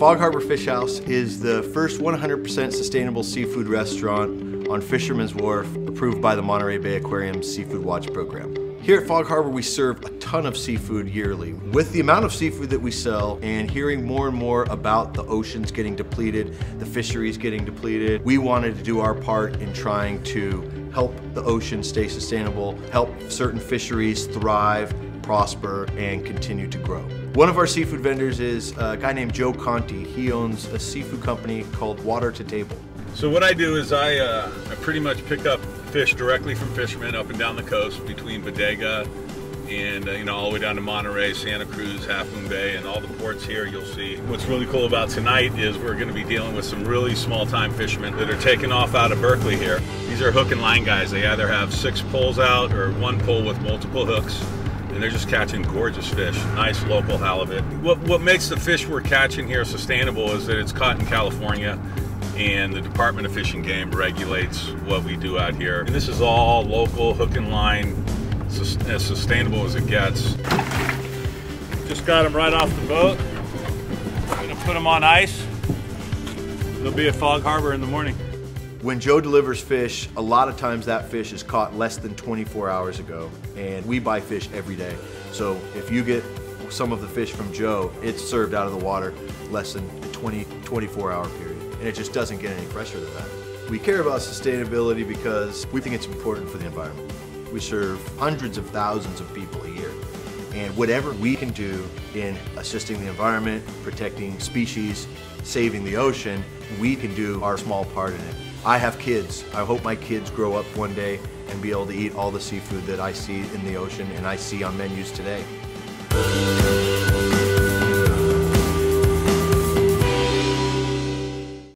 Fog Harbor Fish House is the first 100% sustainable seafood restaurant on Fisherman's Wharf approved by the Monterey Bay Aquarium Seafood Watch Program. Here at Fog Harbor, we serve a ton of seafood yearly. With the amount of seafood that we sell and hearing more and more about the oceans getting depleted, the fisheries getting depleted, we wanted to do our part in trying to help the ocean stay sustainable, help certain fisheries thrive, prosper, and continue to grow. One of our seafood vendors is a guy named Joe Conte. He owns a seafood company called Water to Table. So what I do is I, uh, I pretty much pick up fish directly from fishermen up and down the coast between Bodega and uh, you know all the way down to Monterey, Santa Cruz, Half Moon Bay, and all the ports here. You'll see. What's really cool about tonight is we're going to be dealing with some really small-time fishermen that are taking off out of Berkeley here. These are hook and line guys. They either have six poles out or one pole with multiple hooks and they're just catching gorgeous fish, nice local halibut. What, what makes the fish we're catching here sustainable is that it's caught in California and the Department of Fish and Game regulates what we do out here. And this is all local, hook and line, as sustainable as it gets. Just got them right off the boat. I'm gonna put them on ice. They'll be at Fog Harbor in the morning. When Joe delivers fish, a lot of times that fish is caught less than 24 hours ago, and we buy fish every day. So if you get some of the fish from Joe, it's served out of the water less than a 20, 24 hour period, and it just doesn't get any fresher than that. We care about sustainability because we think it's important for the environment. We serve hundreds of thousands of people a year, and whatever we can do in assisting the environment, protecting species, saving the ocean, we can do our small part in it. I have kids. I hope my kids grow up one day and be able to eat all the seafood that I see in the ocean and I see on menus today.